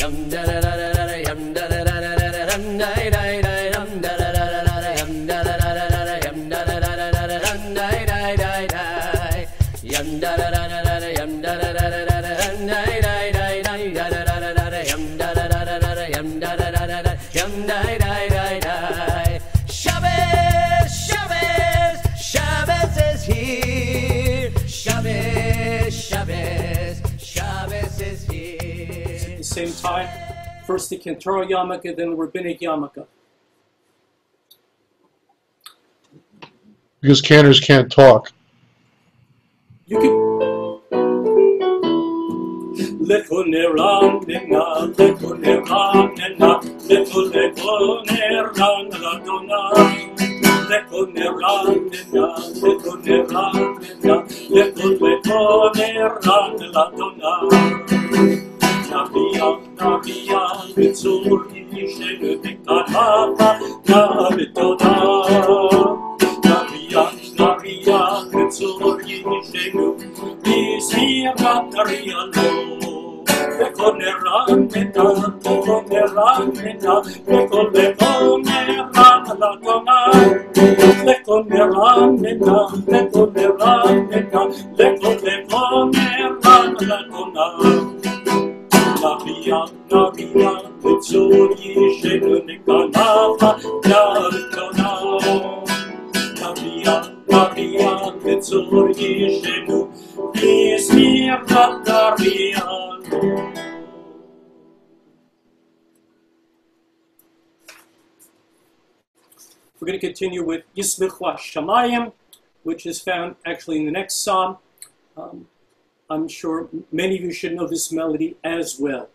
Yum da da da da da yum da da da da da da da da first the Cantoro yarmulke, then the rabbinic yarmulke. Because canners can't talk. You can. Lekoneranena, lekoneranena, lekoneranena, lekoneranena, lekoneranena, lekoneranena, Navia, We're going to continue with Yismichwa Shamayim, which is found actually in the next psalm. Um, I'm sure many of you should know this melody as well.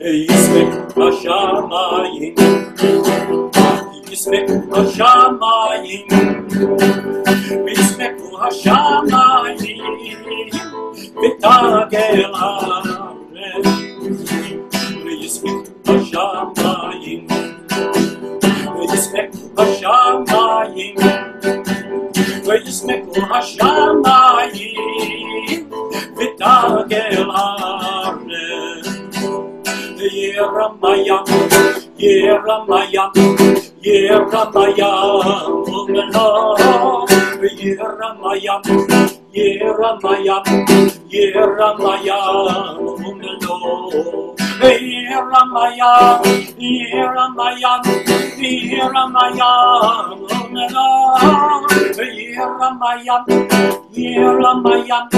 Yismek Hashamayim Yismek Hashamayim Yismek Hashamayim Vitagel Haaretz השמיים, וישמחו השמיים, ותגל הארץ. ירמיה, ירמיה, ירמיה, אומנו, ירמיה, ירמיה, ירמיה, Here am I, young, here am I, young, here am I, young, here am I, young, here am I, young,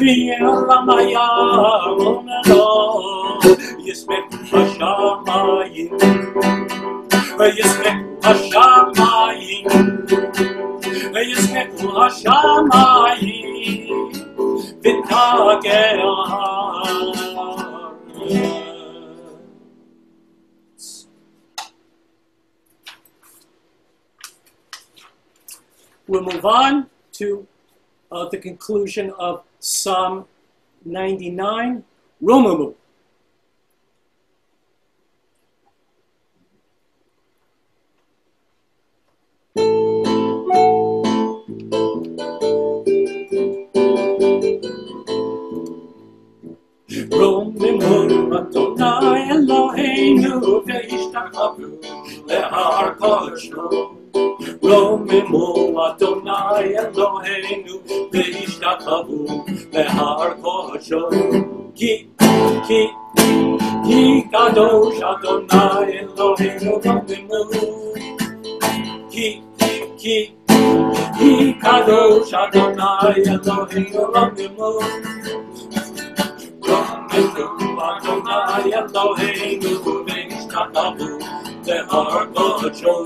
here am I, young, يسبح الشمايين يسبح الشمايين يسبح الشمايين بالتاجر We'll move on to uh, the conclusion of Psalm 99, Romamu. Romamu, Adonai Eloheinu, ve'ishtachavu le'ar kodesh רוממו אדוני אלוהינו והשתחוו להר קודשו כי כי כי קדוש אדוני אלוהינו רוממו כי כי כי קדוש אדוני אלוהינו רוממו רוממו אדוני אלוהינו והשתחוו להר קודשו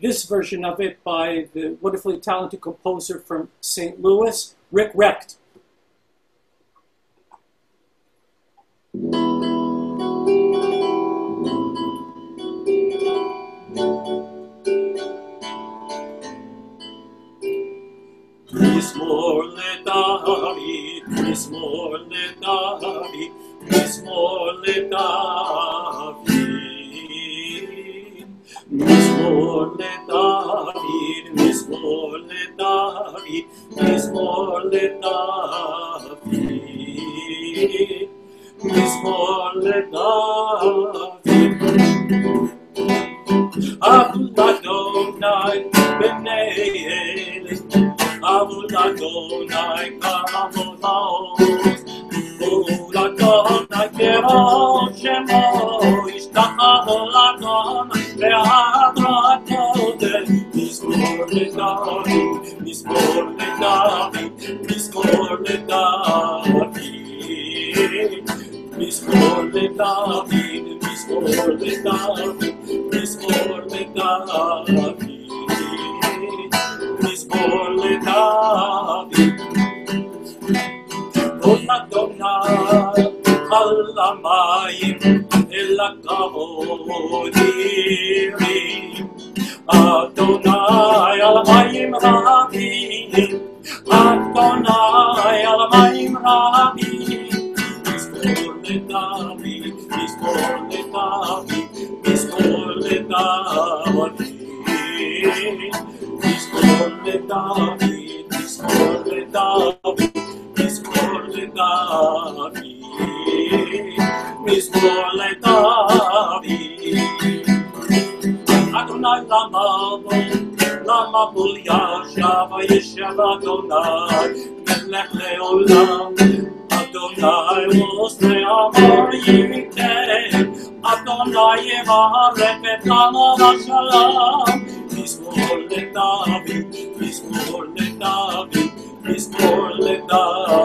this version of it by the wonderfully talented composer from St. Louis, Rick Recht. Mismor le David, mismor le David, thee is more than of thee is more than i thee Adonai Beneelis Adonai Kamamolos Adonai Kerol Shemo Ishtach Adonai Le'adra Todel Is more than of David, Miss Morley David, Miss Morley David. Adonai vostre amorite, Adonai evare pe shalom. Bismol le David, Bismol le David, Bismol le David.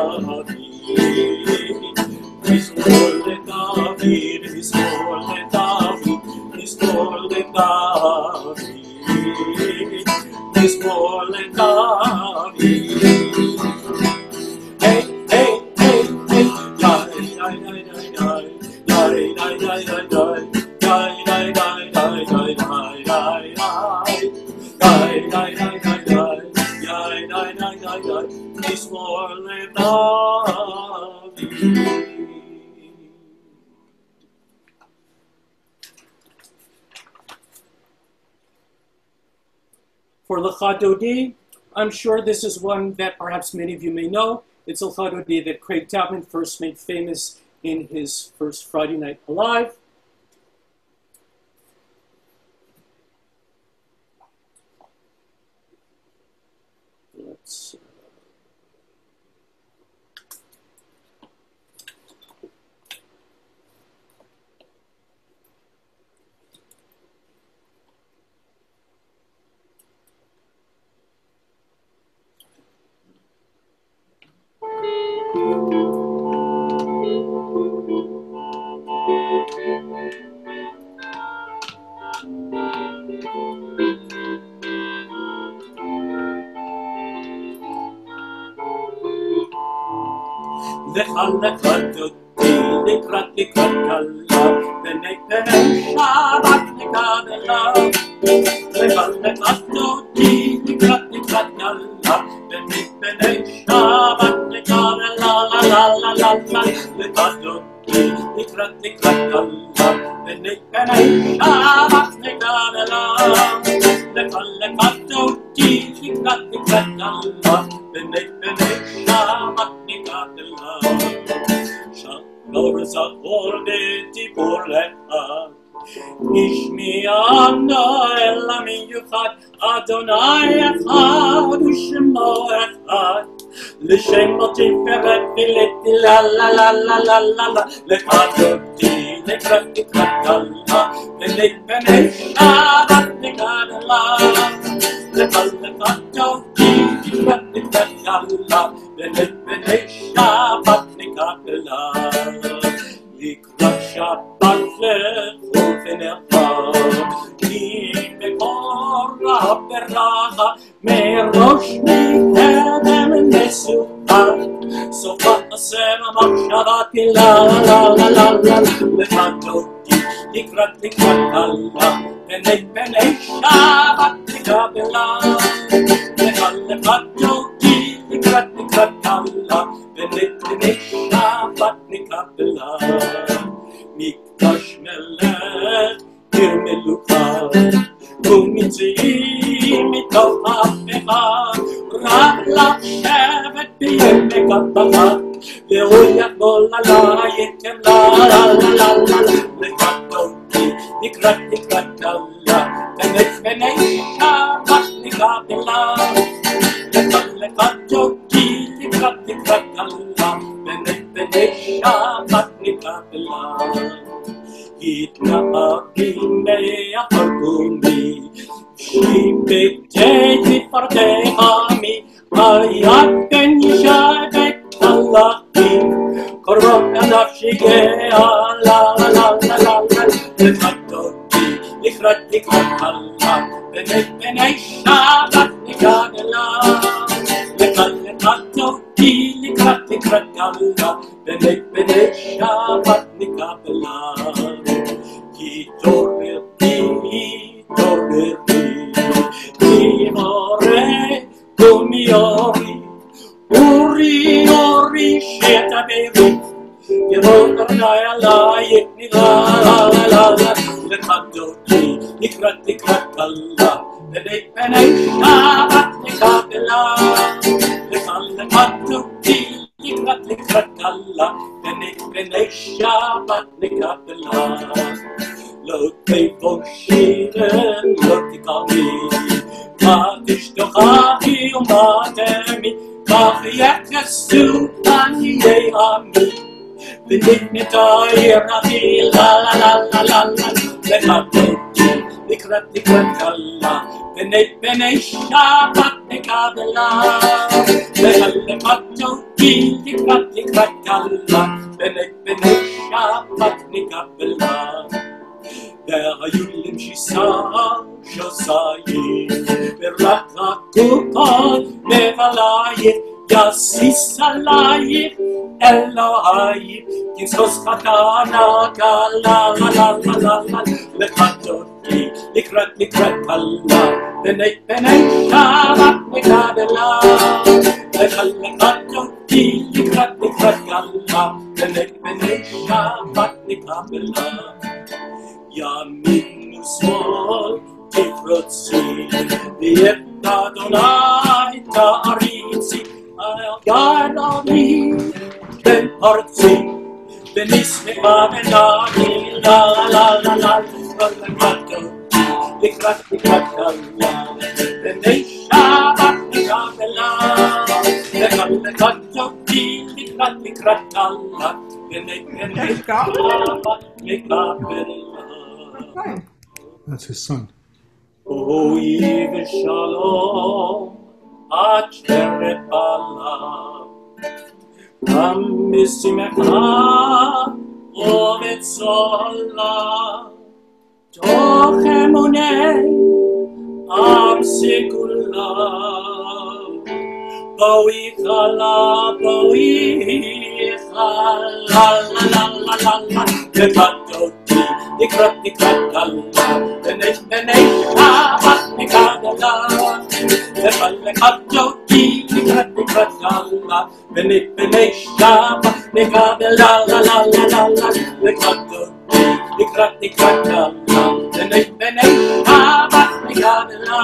For Lecha Dodi, I'm sure this is one that perhaps many of you may know. It's Lecha Dodi that Craig Taubman first made famous in his first Friday Night Alive. לקראת לקראת כלה בני בני שבת נקבלה לך לך דודי לקראת לקראת כלה בני בני שבת נקבלה לה לה לה לה לה לך דודי לקראת לקראת כלה בני בני שבת נקבלה אחד, אדוני אחד ושמו אחד. לשם תפארת ולתהילה לה לה לה לה לה לה לעדתי לקראתי קטנה ולפני שבת נגדלה לבלבלת אותי לקראתי קטנה cracky la la la la la levanto di cracky cracky la pene pene shabatti la AFM Uri, uri, sheta beri, Yeron arnaya la yetni la la la la la, Lekadoti, nikrat nikrat kalla, Benek benek shabat nikabela, Lekal lekadoti, nikrat nikrat kalla, Benek benek shabat nikabela. Look they boshiden, look they kami, Kadish tochari umademi, Maffiakas tutan they are me Benignitar ravi la la la la la la. Benadegi likrat likrat kalla. Benet benesha patne kabela. Benalle matno ki likrat likrat kalla. Benet benesha patne kabela. There are you limshi sa Du har never lied, ja sist alive, eller alive. Din skoskatana, la la la la la la, lekratoti, lekrat lekratala, benek benek, karak תפרוצי, ואת אדוני תעריצי, גרעני בן ארצי, ונשמחה ונעמי לה לה לה לה לקראת אותי, לקראת לקראת קלה, בני שבת נקבלה, לקראת אותי, לקראת לקראת קלה, בני בני שבת נקבלה. Right. That's his son. Ho'i v'shalom, Acheret balav, Kam b'simecha, Ovetz olav, Toch emunei, Am sikulav, Bo'i chala, Bo'i chala, La la la la la la, Bebatot ni krap ni krap kalla Denek denek tabat ni kadada Lefalle katlo ki ni krap ni krap kalla Benek benek tabat ni kadada la la la la la Le katlo ki ni krap ni krap kalla Denek benek tabat ni kadada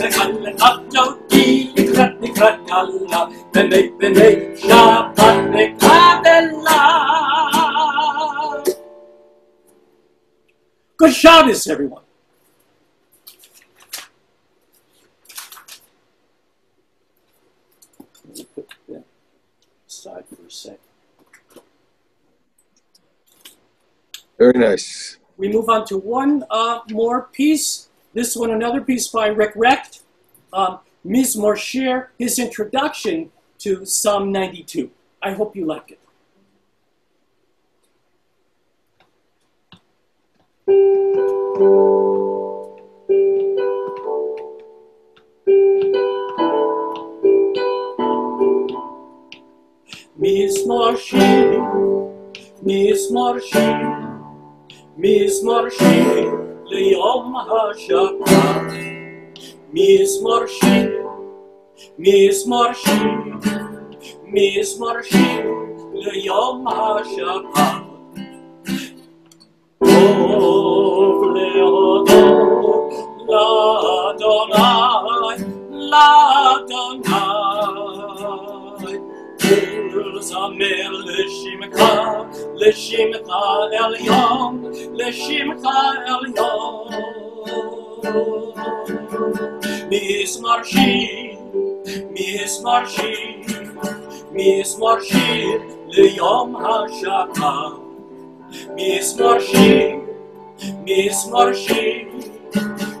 Lefalle katlo ki ni krap ni krap kalla Benek benek tabat Good Shabbos, everyone. Let me put that aside for a sec. Very nice. We move on to one uh, more piece. This one, another piece by Rick Recht, um, Mizmor Shir, his introduction to Psalm 92. I hope you like it. Miss Marshall, Miss Marshall, Miss Marshall ليومها شقت ميس مرشد ميس مرشد ميس مرشد ليومها شقت להודות לאדוני, לאדוני. ולזמר לשמך, לשמך עליון, לשמך עליון. מזמר שיר, מזמר שיר, מזמר שיר ליום השבת. מזמר שיר, מזמר שיר,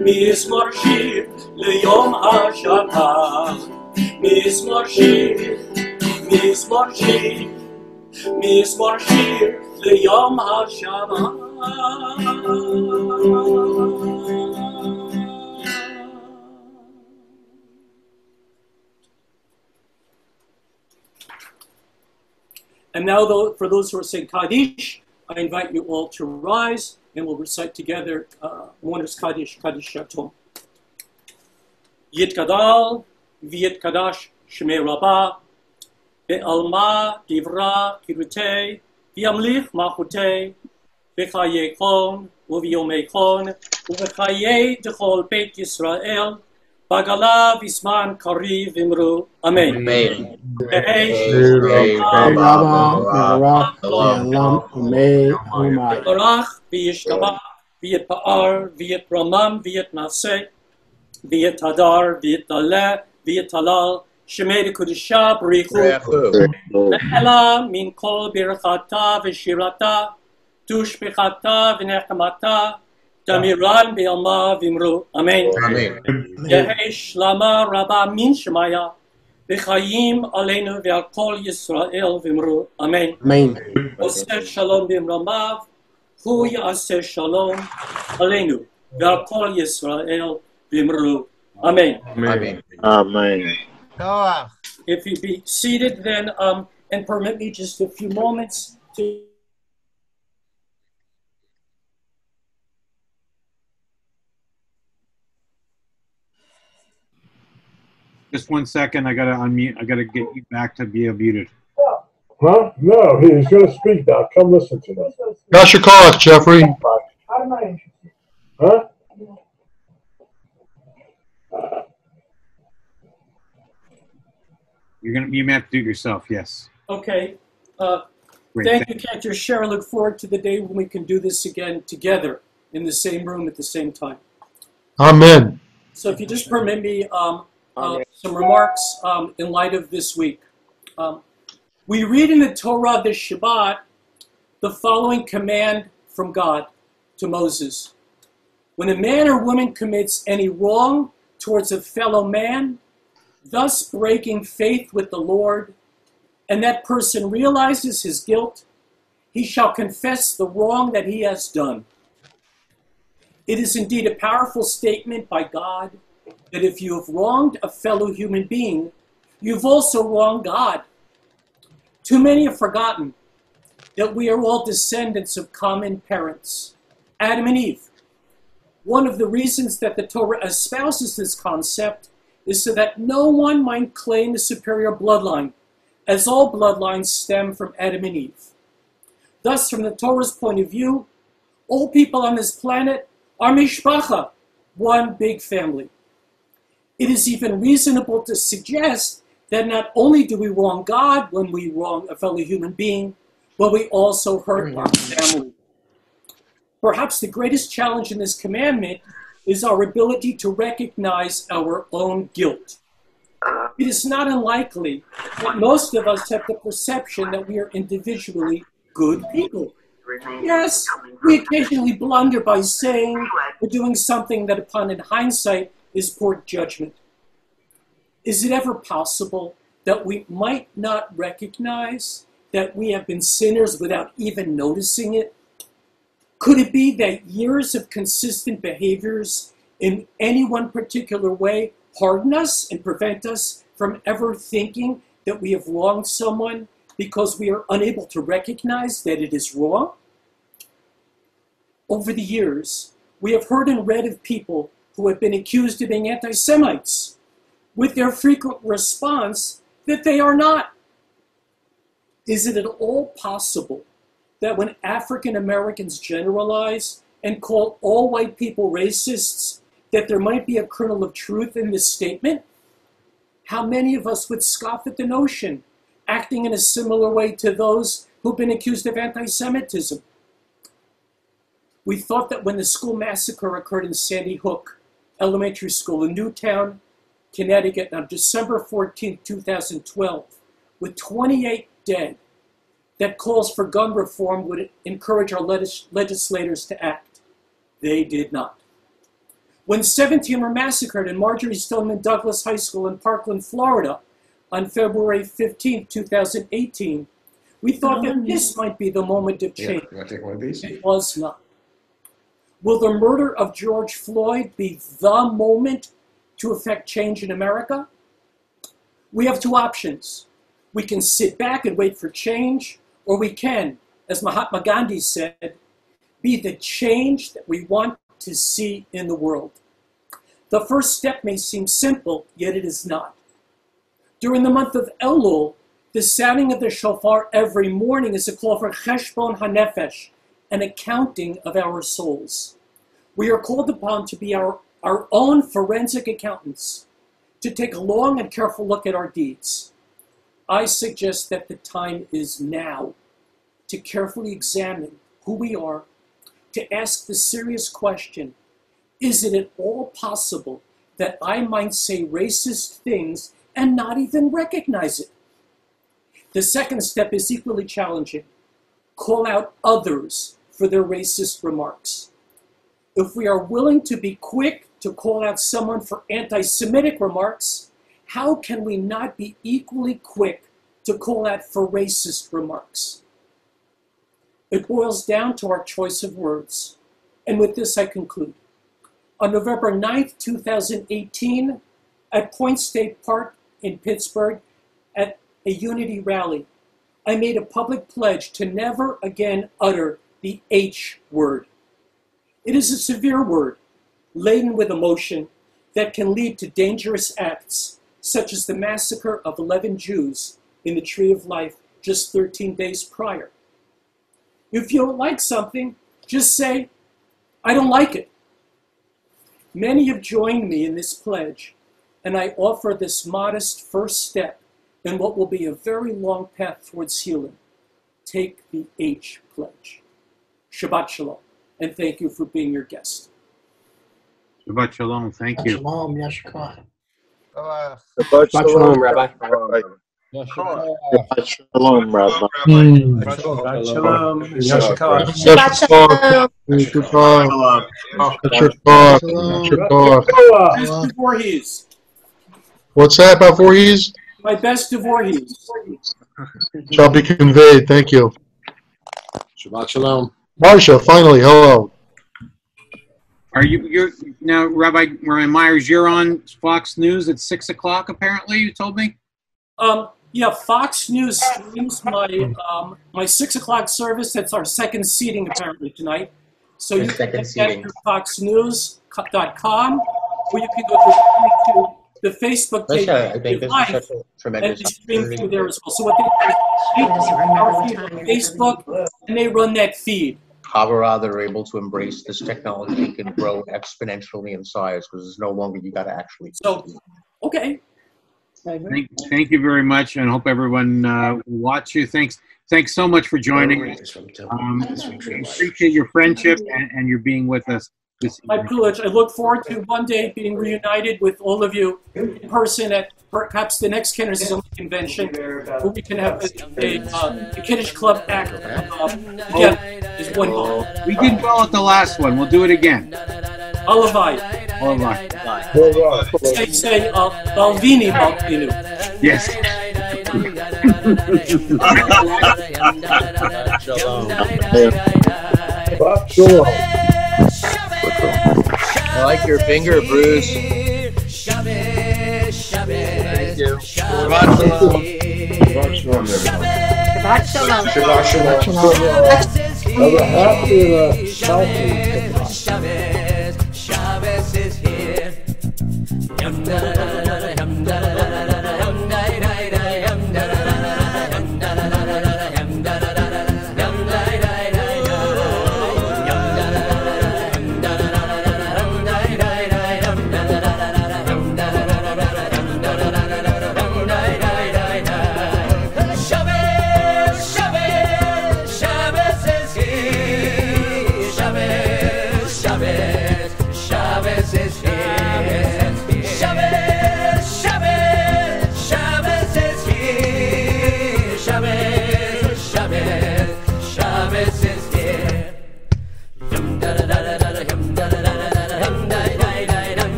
מזמר שיר, מזמר שיר ליום השבת. מזמר שיר, מזמור שיר, מזמור שיר ליום השבת. And now, though, for those who are saying Kaddish, I invite you all to rise and we'll recite together uh, Mourner's Kaddish, Kaddish Shatom. Yitkadal, Gadal, Viet Kadash, Rabbah, Be'alma, Divra, Kirutei, Viamlich, Machutei, Bechayekon, Uviomekon, Uvechaye, Dechol Beit Yisrael, בגלה בזמן קריב אמרו אמן. אמן. ברוך אמר, Amen. אמר, ברוך אמר, ברוך וישתבח, ויתפאר, ויתרומם, ויתנשא, ויתהדר, ויתעלה, ויתהלל, שמי לקדושה בריחו, נחלה מן כל ברכתה ושירתה, תושפיכתה ונחמתה, תמירן בימה ואמרו אמן. יהי שלמה רבה מן שמיה, וחיים עלינו ועל כל ישראל ואמרו אמן. עושה שלום במרומיו הוא יעשה שלום עלינו ועל כל ישראל ואמרו אמן. Amen. Amen. If you be seated then, um, and permit me just a few moments to Just one second. I gotta unmute. I gotta get you back to be muted. Huh? No, he's going to speak now. Come listen to me. Got your call, Jeffrey. Huh? You're gonna you may have to do it yourself. Yes. Okay. Uh, Great. thank you, Cantor Share. I look forward to the day when we can do this again together in the same room at the same time. Amen. So, if you just permit me um, uh, some remarks um, in light of this week. Um, we read in the Torah, the Shabbat, the following command from God to Moses When a man or woman commits any wrong towards a fellow man, thus breaking faith with the Lord, and that person realizes his guilt, he shall confess the wrong that he has done. It is indeed a powerful statement by God that if you have wronged a fellow human being, you've also wronged God. Too many have forgotten that we are all descendants of common parents, Adam and Eve. One of the reasons that the Torah espouses this concept is so that no one might claim a superior bloodline, as all bloodlines stem from Adam and Eve. Thus, from the Torah's point of view, all people on this planet are mishpacha, one big family. It is even reasonable to suggest that not only do we wrong God when we wrong a fellow human being, but we also hurt mm-hmm. our family. Perhaps the greatest challenge in this commandment is our ability to recognize our own guilt. It is not unlikely that most of us have the perception that we are individually good people. Yes, we occasionally blunder by saying or doing something that, upon in hindsight, is poor judgment. Is it ever possible that we might not recognize that we have been sinners without even noticing it? Could it be that years of consistent behaviors in any one particular way harden us and prevent us from ever thinking that we have wronged someone because we are unable to recognize that it is wrong? Over the years, we have heard and read of people who have been accused of being anti Semites, with their frequent response that they are not. Is it at all possible that when African Americans generalize and call all white people racists, that there might be a kernel of truth in this statement? How many of us would scoff at the notion, acting in a similar way to those who've been accused of anti Semitism? We thought that when the school massacre occurred in Sandy Hook Elementary School in Newtown, Connecticut on December 14, 2012, with 28 dead, that calls for gun reform would encourage our legis- legislators to act. They did not. When 17 were massacred in Marjory Stoneman Douglas High School in Parkland, Florida, on February 15, 2018, we thought that this might be the moment of change. You want to take one of these? It was not. Will the murder of George Floyd be the moment to effect change in America? We have two options. We can sit back and wait for change, or we can, as Mahatma Gandhi said, be the change that we want to see in the world. The first step may seem simple, yet it is not. During the month of Elul, the sounding of the shofar every morning is a call for cheshbon hanefesh, an accounting of our souls. We are called upon to be our, our own forensic accountants, to take a long and careful look at our deeds. I suggest that the time is now to carefully examine who we are, to ask the serious question is it at all possible that I might say racist things and not even recognize it? The second step is equally challenging call out others for their racist remarks. If we are willing to be quick to call out someone for anti Semitic remarks, how can we not be equally quick to call out for racist remarks? It boils down to our choice of words. And with this, I conclude. On November 9th, 2018, at Point State Park in Pittsburgh, at a unity rally, I made a public pledge to never again utter the H word. It is a severe word, laden with emotion, that can lead to dangerous acts, such as the massacre of 11 Jews in the Tree of Life just 13 days prior. If you don't like something, just say, I don't like it. Many have joined me in this pledge, and I offer this modest first step in what will be a very long path towards healing. Take the H pledge. Shabbat Shalom, and thank you for being your guest. Shabbat shalom. Thank you. Shalom, Yashikar. Shabbat shalom, Rabbi. Shabbat shalom, Rabbi. Shabbat shalom. Yashikar. Yashikar. Yashikar. Yashikar. Yashikar. Best of Voorhees. What's that about Voorhees? My best of Voorhees. Shall be conveyed. Thank you. Shabbat shalom. Marsha, finally, hello. Are you you're now Rabbi Rabbi Myers? You're on Fox News at six o'clock. Apparently, you told me. Um, yeah, Fox News streams my um, my six o'clock service. That's our second seating apparently tonight. So Your you can get that seating. foxnews.com, or you can go to the Facebook page Listen, I think this live and they stream through there as well. So what they do is they take our feed on Facebook and they run that feed. Havara that are able to embrace this technology can grow exponentially in size because it's no longer you got to actually. So, okay. Thank, thank you very much, and hope everyone uh, watch you. Thanks, thanks so much for joining. Um, appreciate your friendship and, and your being with us. This My privilege. I look forward to one day being reunited with all of you in person at perhaps the next Kiddush convention where we can have a, a, uh, a Kiddush club act uh, together as one group. We did well at the last one. We'll do it again. Alavai. All right. Well, uh, Say, say, uh, Balvini Balvinu. Yes. Shalom. I like your finger, Bruce. Thank you. Shabbat shalom. Shabbat shalom. Shabbat shalom. Shabbat shalom. Have a happy and a healthy Shabbos, Shabbos is here.